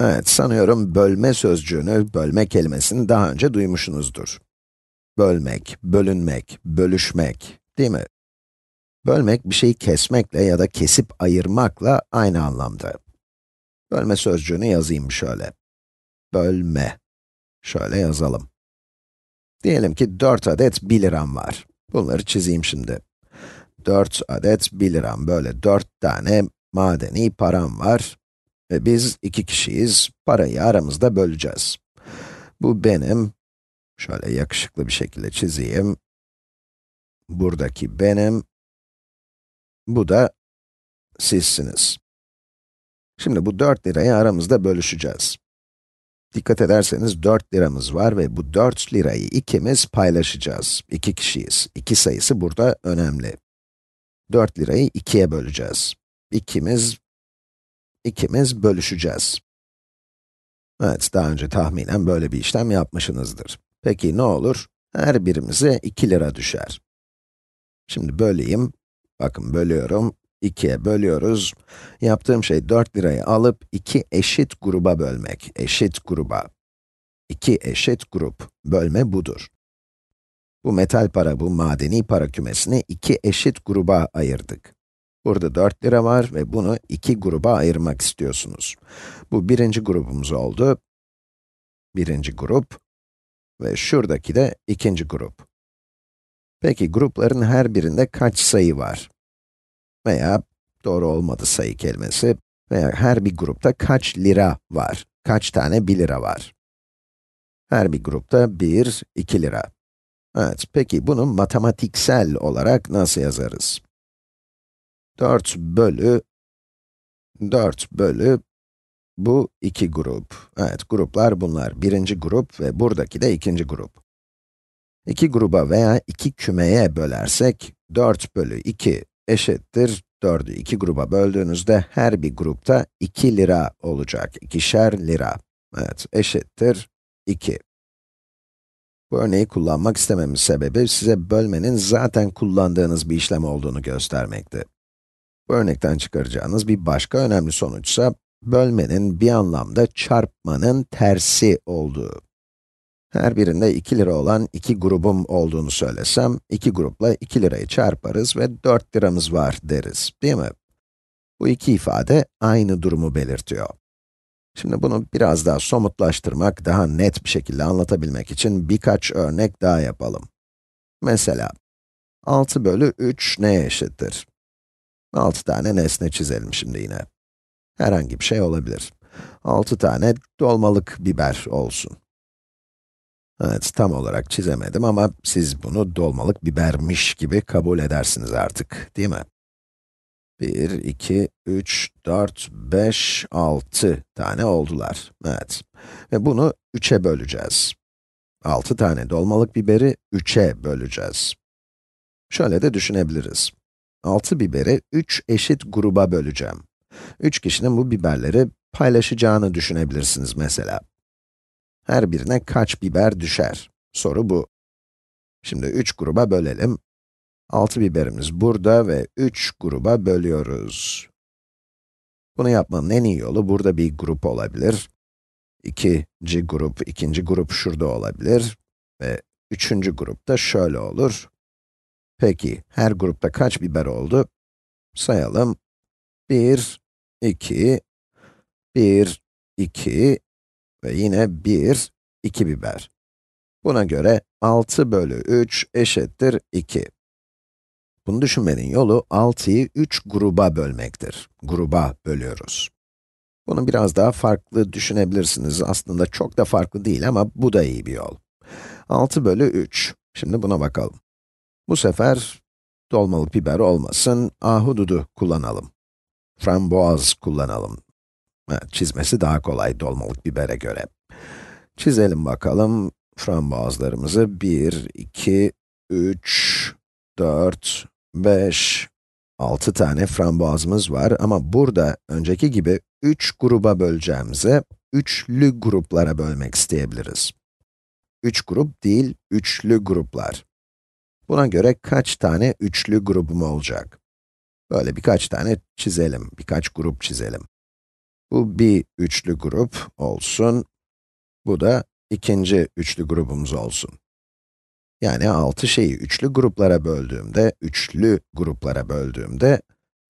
Evet, sanıyorum bölme sözcüğünü, bölme kelimesini daha önce duymuşsunuzdur. Bölmek, bölünmek, bölüşmek, değil mi? Bölmek, bir şeyi kesmekle ya da kesip ayırmakla aynı anlamda. Bölme sözcüğünü yazayım şöyle. Bölme. Şöyle yazalım. Diyelim ki 4 adet 1 liram var. Bunları çizeyim şimdi. 4 adet 1 liram, böyle 4 tane madeni param var. Ve biz iki kişiyiz, parayı aramızda böleceğiz. Bu benim, şöyle yakışıklı bir şekilde çizeyim. Buradaki benim, bu da sizsiniz. Şimdi bu 4 lirayı aramızda bölüşeceğiz. Dikkat ederseniz 4 liramız var ve bu 4 lirayı ikimiz paylaşacağız. İki kişiyiz. İki sayısı burada önemli. 4 lirayı ikiye böleceğiz. İkimiz, ikimiz bölüşeceğiz. Evet, daha önce tahminen böyle bir işlem yapmışsınızdır. Peki ne olur? Her birimize 2 lira düşer. Şimdi böleyim. Bakın bölüyorum. 2'ye bölüyoruz. Yaptığım şey 4 lirayı alıp iki eşit gruba bölmek. Eşit gruba. 2 eşit grup. Bölme budur. Bu metal para, bu madeni para kümesini iki eşit gruba ayırdık. Burada 4 lira var ve bunu iki gruba ayırmak istiyorsunuz. Bu birinci grubumuz oldu. Birinci grup. Ve şuradaki de ikinci grup. Peki grupların her birinde kaç sayı var? Veya doğru olmadı sayı kelimesi veya her bir grupta kaç lira var? Kaç tane 1 lira var? Her bir grupta 1, 2 lira. Evet, peki bunu matematiksel olarak nasıl yazarız? 4 bölü 4 bölü bu iki grup. Evet, gruplar bunlar. Birinci grup ve buradaki de ikinci grup. İki gruba veya iki kümeye bölersek, 4 bölü 2 eşittir 4'ü iki gruba böldüğünüzde her bir grupta 2 lira olacak. İkişer lira. Evet, eşittir 2. Bu örneği kullanmak istememin sebebi size bölmenin zaten kullandığınız bir işlem olduğunu göstermekti. Bu örnekten çıkaracağınız bir başka önemli sonuçsa, bölmenin bir anlamda çarpmanın tersi olduğu. Her birinde 2 lira olan iki grubum olduğunu söylesem, iki grupla 2 lirayı çarparız ve 4 liramız var deriz, değil mi? Bu iki ifade aynı durumu belirtiyor. Şimdi bunu biraz daha somutlaştırmak, daha net bir şekilde anlatabilmek için birkaç örnek daha yapalım. Mesela, 6 bölü 3 neye eşittir? 6 tane nesne çizelim şimdi yine. Herhangi bir şey olabilir. 6 tane dolmalık biber olsun. Evet, tam olarak çizemedim ama siz bunu dolmalık bibermiş gibi kabul edersiniz artık, değil mi? 1, 2, 3, 4, 5, 6 tane oldular. Evet. Ve bunu 3'e böleceğiz. 6 tane dolmalık biberi 3'e böleceğiz. Şöyle de düşünebiliriz. 6 biberi 3 eşit gruba böleceğim. 3 kişinin bu biberleri paylaşacağını düşünebilirsiniz mesela. Her birine kaç biber düşer? Soru bu. Şimdi 3 gruba bölelim. 6 biberimiz burada ve 3 gruba bölüyoruz. Bunu yapmanın en iyi yolu burada bir grup olabilir. İkinci grup, ikinci grup şurada olabilir. Ve üçüncü grup da şöyle olur. Peki, her grupta kaç biber oldu? Sayalım. 1, 2, 1, 2 ve yine 1, 2 biber. Buna göre 6 bölü 3 eşittir 2. Bunu düşünmenin yolu 6'yı 3 gruba bölmektir. Gruba bölüyoruz. Bunu biraz daha farklı düşünebilirsiniz. Aslında çok da farklı değil ama bu da iyi bir yol. 6 bölü 3. Şimdi buna bakalım. Bu sefer dolmalık biber olmasın, ahududu kullanalım. Framboaz kullanalım. Çizmesi daha kolay dolmalık bibere göre. Çizelim bakalım frambuazlarımızı. 1, 2, 3, 4, 5, 6 tane frambuazımız var ama burada önceki gibi 3 gruba böleceğimize, üçlü gruplara bölmek isteyebiliriz. 3 grup değil, üçlü gruplar. Buna göre kaç tane üçlü grubum olacak? Böyle birkaç tane çizelim, birkaç grup çizelim. Bu bir üçlü grup olsun. Bu da ikinci üçlü grubumuz olsun. Yani 6 şeyi üçlü gruplara böldüğümde, üçlü gruplara böldüğümde,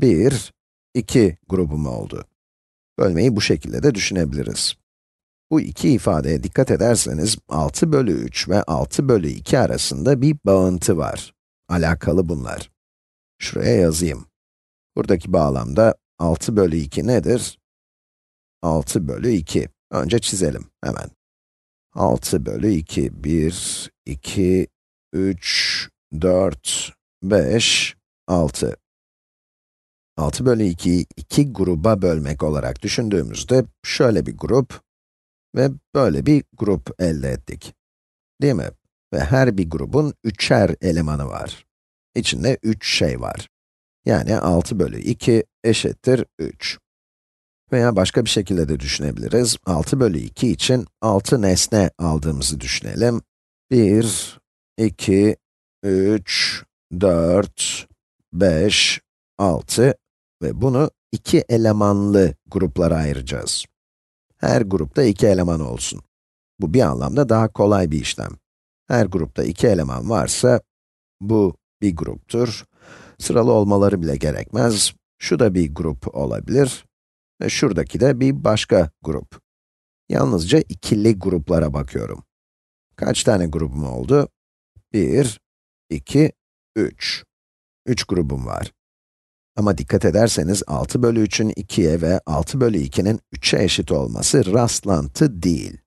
1, 2 grubum oldu. Bölmeyi bu şekilde de düşünebiliriz. Bu iki ifadeye dikkat ederseniz, 6 bölü 3 ve 6 bölü 2 arasında bir bağıntı var. Alakalı bunlar. Şuraya yazayım. Buradaki bağlamda 6 bölü 2 nedir? 6 bölü 2. Önce çizelim, hemen. 6 bölü 2, 1, 2, 3, 4, 5, 6. 6 bölü 2'yi iki gruba bölmek olarak düşündüğümüzde şöyle bir grup ve böyle bir grup elde ettik. Değil mi? Ve her bir grubun üçer elemanı var. İçinde 3 şey var. Yani 6 bölü 2 eşittir 3. Veya başka bir şekilde de düşünebiliriz. 6 bölü 2 için 6 nesne aldığımızı düşünelim. 1, 2, 3, 4, 5, 6 ve bunu iki elemanlı gruplara ayıracağız. Her grupta iki eleman olsun. Bu bir anlamda daha kolay bir işlem. Her grupta iki eleman varsa, bu bir gruptur. Sıralı olmaları bile gerekmez. Şu da bir grup olabilir. Ve şuradaki de bir başka grup. Yalnızca ikili gruplara bakıyorum. Kaç tane grubum oldu? 1, 2, 3. 3 grubum var. Ama dikkat ederseniz 6 bölü 3'ün 2'ye ve 6 bölü 2'nin 3'e eşit olması rastlantı değil.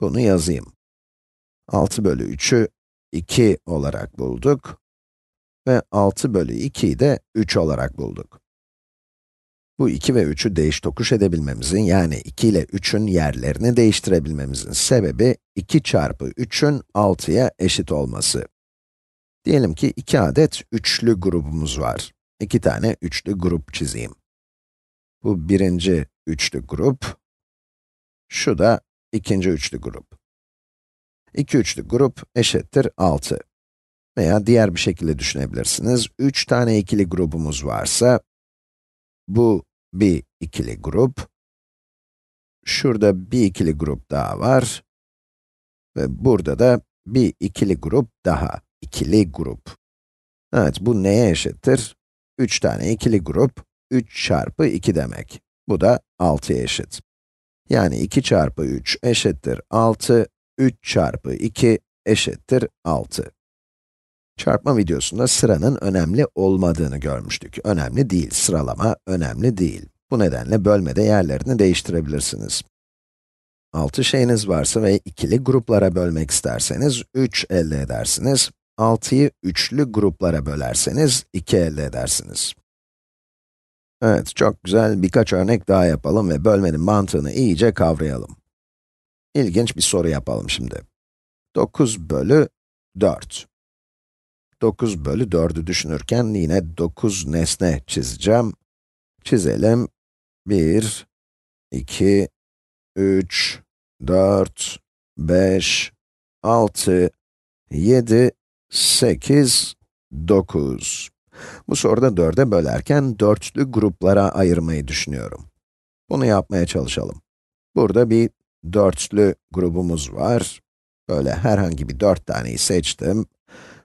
Bunu yazayım. 6 bölü 3'ü 2 olarak bulduk ve 6 bölü 2'yi de 3 olarak bulduk. Bu 2 ve 3'ü değiş tokuş edebilmemizin, yani 2 ile 3'ün yerlerini değiştirebilmemizin sebebi 2 çarpı 3'ün 6'ya eşit olması. Diyelim ki 2 adet üçlü grubumuz var. 2 tane üçlü grup çizeyim. Bu birinci üçlü grup, şu da ikinci üçlü grup. İki üçlü grup eşittir 6. Veya diğer bir şekilde düşünebilirsiniz. 3 tane ikili grubumuz varsa, bu bir ikili grup. Şurada bir ikili grup daha var. Ve burada da bir ikili grup daha. İkili grup. Evet, bu neye eşittir? 3 tane ikili grup, 3 çarpı 2 demek. Bu da 6'ya eşit. Yani 2 çarpı 3 eşittir 6, 3 çarpı 2 eşittir 6. Çarpma videosunda sıranın önemli olmadığını görmüştük. Önemli değil, sıralama önemli değil. Bu nedenle bölmede yerlerini değiştirebilirsiniz. 6 şeyiniz varsa ve ikili gruplara bölmek isterseniz 3 elde edersiniz. 6'yı üçlü gruplara bölerseniz 2 elde edersiniz. Evet, çok güzel. Birkaç örnek daha yapalım ve bölmenin mantığını iyice kavrayalım. İlginç bir soru yapalım şimdi. 9 bölü 4. 9 bölü 4'ü düşünürken yine 9 nesne çizeceğim. Çizelim. 1, 2, 3, 4, 5, 6, 7, 8, 9. Bu soruda 4'e bölerken dörtlü gruplara ayırmayı düşünüyorum. Bunu yapmaya çalışalım. Burada bir dörtlü grubumuz var. Böyle herhangi bir dört taneyi seçtim.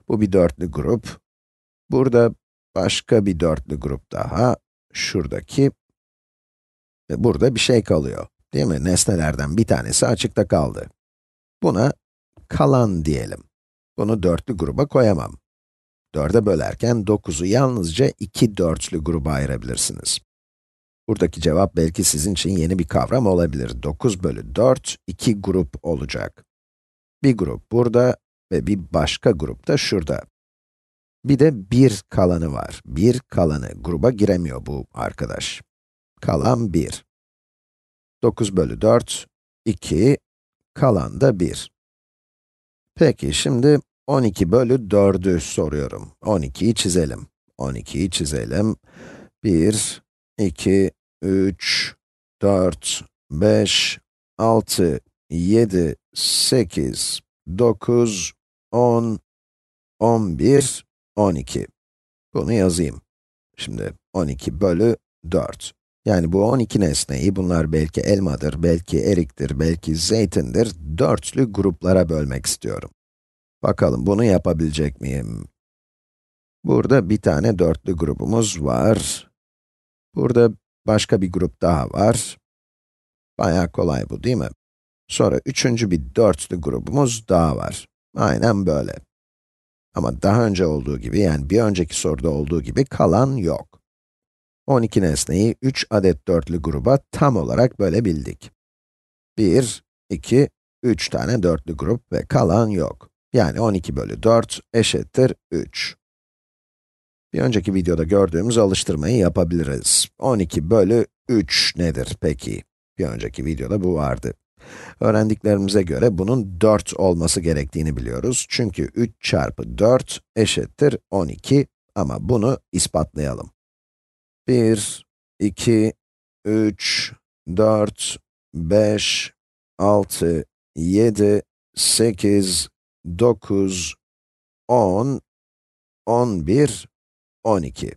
Bu bir dörtlü grup. Burada başka bir dörtlü grup daha. Şuradaki. Ve burada bir şey kalıyor. Değil mi? Nesnelerden bir tanesi açıkta kaldı. Buna kalan diyelim. Bunu dörtlü gruba koyamam. Dörde bölerken 9'u yalnızca iki dörtlü gruba ayırabilirsiniz. Buradaki cevap belki sizin için yeni bir kavram olabilir. 9 bölü 4, iki grup olacak. Bir grup burada ve bir başka grup da şurada. Bir de bir kalanı var. Bir kalanı, gruba giremiyor bu arkadaş. Kalan 1. 9 bölü 4, 2, kalan da 1. Peki, şimdi 12 bölü 4'ü soruyorum. 12'yi çizelim. 12'yi çizelim. 1, 2, 3, 4, 5, 6, 7, 8, 9, 10, 11, 12. Bunu yazayım. Şimdi 12 bölü 4. Yani bu 12 nesneyi, bunlar belki elmadır, belki eriktir, belki zeytindir, dörtlü gruplara bölmek istiyorum. Bakalım bunu yapabilecek miyim? Burada bir tane dörtlü grubumuz var. Burada başka bir grup daha var. Bayağı kolay bu değil mi? Sonra üçüncü bir dörtlü grubumuz daha var. Aynen böyle. Ama daha önce olduğu gibi, yani bir önceki soruda olduğu gibi kalan yok. 12 nesneyi 3 adet dörtlü gruba tam olarak bölebildik. 1, 2, 3 tane dörtlü grup ve kalan yok. Yani 12 bölü 4 eşittir 3. Bir önceki videoda gördüğümüz alıştırmayı yapabiliriz. 12 bölü 3 nedir peki? Bir önceki videoda bu vardı. Öğrendiklerimize göre bunun 4 olması gerektiğini biliyoruz. Çünkü 3 çarpı 4 eşittir 12 ama bunu ispatlayalım. 1, 2, 3, 4, 5, 6, 7, 8, 9, 10, 11, 12.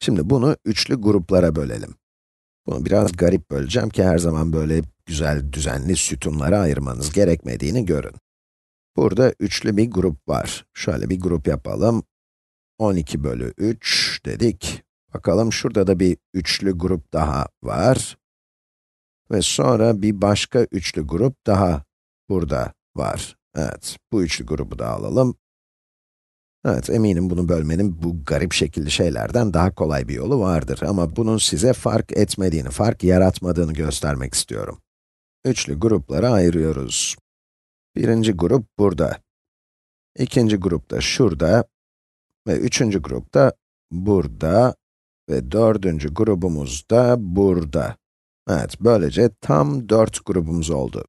Şimdi bunu üçlü gruplara bölelim. Bunu biraz garip böleceğim ki her zaman böyle güzel, düzenli sütunlara ayırmanız gerekmediğini görün. Burada üçlü bir grup var. Şöyle bir grup yapalım. 12 bölü 3 dedik. Bakalım şurada da bir üçlü grup daha var. Ve sonra bir başka üçlü grup daha burada var. Evet, bu üçlü grubu da alalım. Evet, eminim bunu bölmenin bu garip şekilli şeylerden daha kolay bir yolu vardır. Ama bunun size fark etmediğini, fark yaratmadığını göstermek istiyorum. Üçlü gruplara ayırıyoruz. Birinci grup burada. İkinci grup da şurada. Ve üçüncü grup da burada. Ve dördüncü grubumuz da burada. Evet, böylece tam dört grubumuz oldu.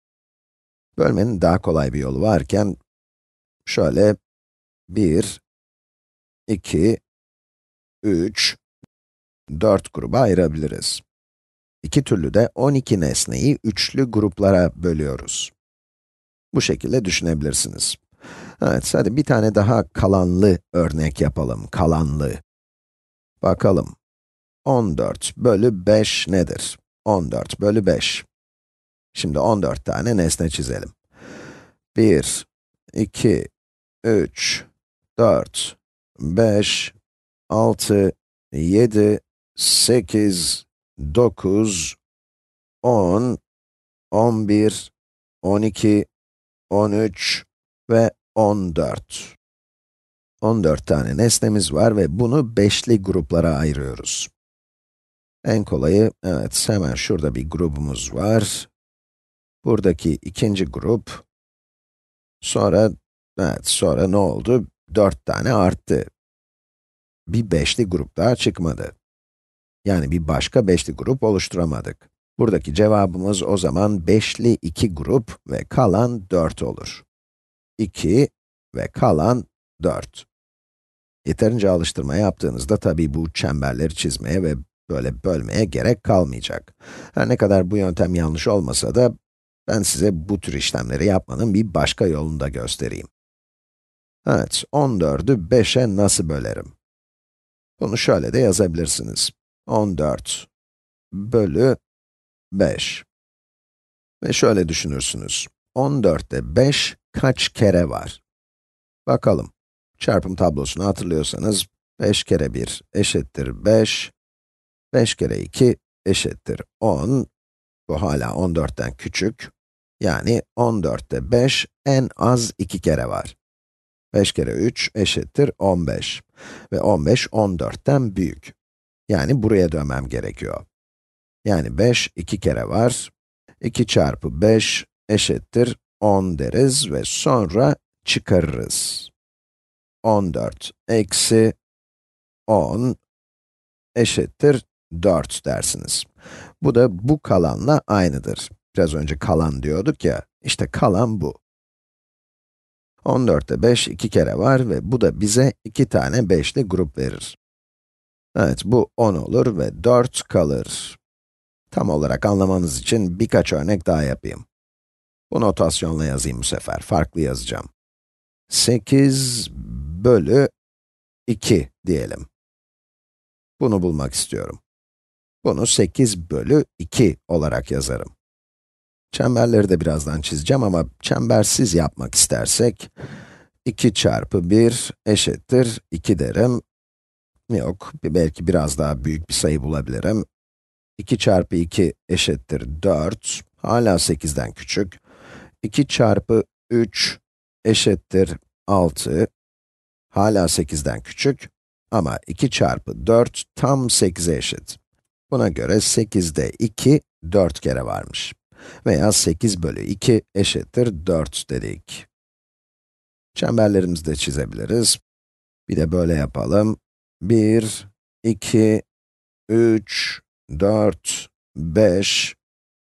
Bölmenin daha kolay bir yolu varken, şöyle 1, 2, 3, 4 gruba ayırabiliriz. İki türlü de 12 nesneyi üçlü gruplara bölüyoruz. Bu şekilde düşünebilirsiniz. Evet, hadi bir tane daha kalanlı örnek yapalım, kalanlı. Bakalım. 14 bölü 5 nedir? 14 bölü 5. Şimdi 14 tane nesne çizelim. 1, 2, 3, 4, 5, 6, 7, 8, 9, 10, 11, 12, 13 ve 14. 14 tane nesnemiz var ve bunu beşli gruplara ayırıyoruz. En kolayı, evet hemen şurada bir grubumuz var. Buradaki ikinci grup. Sonra, evet sonra ne oldu? 4 tane arttı. Bir beşli grup daha çıkmadı. Yani bir başka beşli grup oluşturamadık. Buradaki cevabımız o zaman beşli iki grup ve kalan 4 olur. 2 ve kalan 4. Yeterince alıştırma yaptığınızda tabii bu çemberleri çizmeye ve böyle bölmeye gerek kalmayacak. Her ne kadar bu yöntem yanlış olmasa da, ben size bu tür işlemleri yapmanın bir başka yolunu da göstereyim. Evet, 14'ü 5'e nasıl bölerim? Bunu şöyle de yazabilirsiniz. 14 bölü 5. Ve şöyle düşünürsünüz. 14'te 5 kaç kere var? Bakalım. Çarpım tablosunu hatırlıyorsanız, 5 kere 1 eşittir 5, 5 kere 2 eşittir 10. Bu hala 14'ten küçük. Yani 14'te 5 en az 2 kere var. 5 kere 3 eşittir 15. Ve 15, 14'ten büyük. Yani buraya dönmem gerekiyor. Yani 5, 2 kere var. 2 çarpı 5 eşittir 10 deriz ve sonra çıkarırız. 14 eksi 10 eşittir 4 dersiniz. Bu da bu kalanla aynıdır. Biraz önce kalan diyorduk ya, işte kalan bu. 14'te 5 iki kere var ve bu da bize iki tane 5'li grup verir. Evet, bu 10 olur ve 4 kalır. Tam olarak anlamanız için birkaç örnek daha yapayım. Bu notasyonla yazayım bu sefer, farklı yazacağım. 8 bölü 2 diyelim. Bunu bulmak istiyorum. Bunu 8 bölü 2 olarak yazarım. Çemberleri de birazdan çizeceğim ama çembersiz yapmak istersek, 2 çarpı 1 eşittir 2 derim. Yok, belki biraz daha büyük bir sayı bulabilirim. 2 çarpı 2 eşittir 4, hala 8'den küçük. 2 çarpı 3 eşittir 6, hala 8'den küçük. Ama 2 çarpı 4 tam 8'e eşit. Buna göre 8'de 2, 4 kere varmış. Veya 8 bölü 2 eşittir 4 dedik. Çemberlerimizi de çizebiliriz. Bir de böyle yapalım. 1, 2, 3, 4, 5,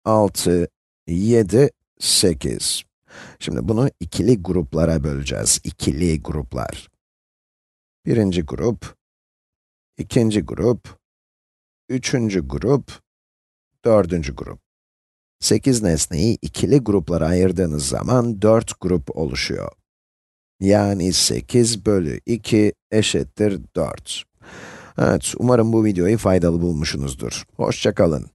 6, 7, 8. Şimdi bunu ikili gruplara böleceğiz. İkili gruplar. Birinci grup, ikinci grup, üçüncü grup, dördüncü grup. 8 nesneyi ikili gruplara ayırdığınız zaman 4 grup oluşuyor. Yani 8 bölü 2 eşittir 4. Evet, umarım bu videoyu faydalı bulmuşsunuzdur. Hoşçakalın.